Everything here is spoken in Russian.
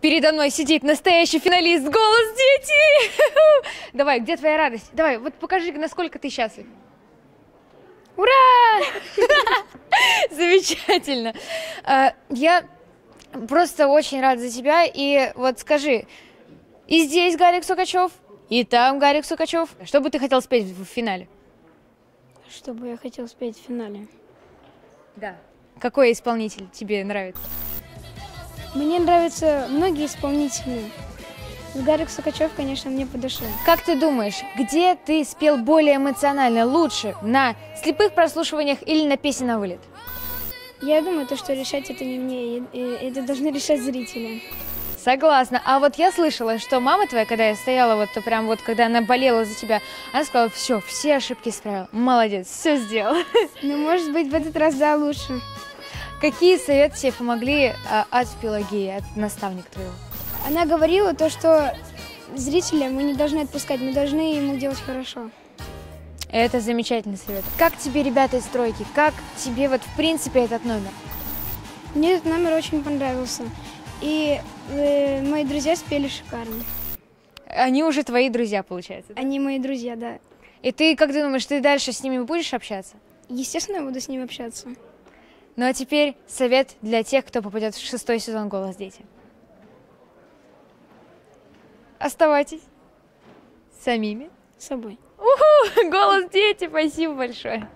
Передо мной сидит настоящий финалист «Голос дети». Давай, где твоя радость? Давай, вот покажи, насколько ты счастлив. Ура! Замечательно. А, Я просто очень рада за тебя. И вот скажи, и здесь Гарик Сукачев, и там Гарик Сукачев. Что бы ты хотел спеть в финале? Что бы я хотел спеть в финале? Да. Какой исполнитель тебе нравится? Мне нравятся многие исполнители. Гарик Сукачев, конечно, мне по душе. Как ты думаешь, где ты спел более эмоционально, лучше? На слепых прослушиваниях или на песне на вылет? Я думаю, то, что решать это не мне, это должны решать зрители. Согласна. А вот я слышала, что мама твоя, когда я стояла, вот то прям вот, когда она болела за тебя, она сказала, все, все ошибки исправила. Молодец, все сделал. Но, может быть, в этот раз да, лучше. Какие советы тебе помогли а, от Пелагеи, от наставника твоего? Она говорила то, что зрителя мы не должны отпускать, мы должны ему делать хорошо. Это замечательный совет. Как тебе ребята из стройки? Как тебе вот в принципе этот номер? Мне этот номер очень понравился. И э, мои друзья спели шикарно. Они уже твои друзья, получается. да? Они мои друзья, да. И ты, как ты думаешь, ты дальше с ними будешь общаться? Естественно, я буду с ними общаться. Ну а теперь совет для тех, кто попадет в шестой сезон «Голос дети». Оставайтесь самими. Собой. Уху! Голос дети, спасибо большое.